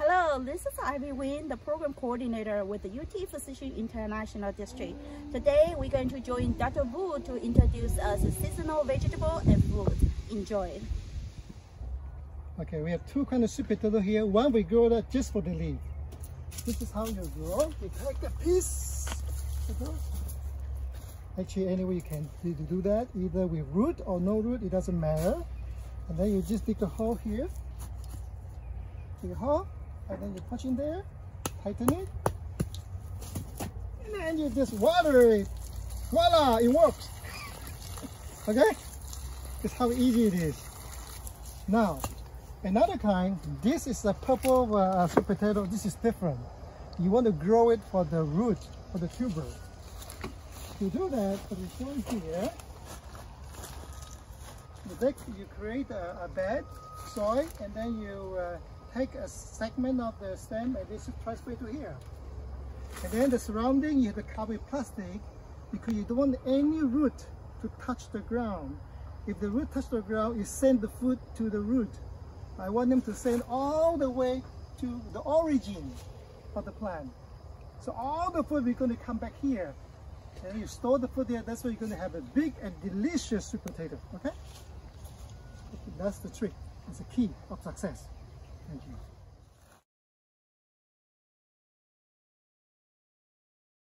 Hello, this is Ivy Wynn, the program coordinator with the UT Physician International District. Today, we're going to join Dr. Wu to introduce us seasonal vegetable and fruit. Enjoy. Okay, we have two kind of sweet potato here. One we grow that just for the leaf. This is how you grow. You take a piece. Actually, any way you can do that, either with root or no root, it doesn't matter. And then you just dig a hole here. Dig a hole, and then you punch in there, tighten it, and then you just water it. Voila, it works. okay? That's how easy it is. Now, Another kind, this is a purple uh, sweet potato. This is different. You want to grow it for the root, for the tuber. To do that, what you show here, you create a, a, bed, soil, and then you uh, take a segment of the stem and this is transfer to here. And then the surrounding, you have to cover with plastic because you don't want any root to touch the ground. If the root touch the ground, you send the food to the root. I want them to send all the way to the origin of the plant. So all the food we're going to come back here. And you store the food there, that's why you're going to have a big and delicious sweet potato, okay? That's the trick. It's the key of success. Thank you.